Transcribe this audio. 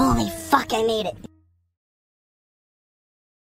Holy fuck, I made it.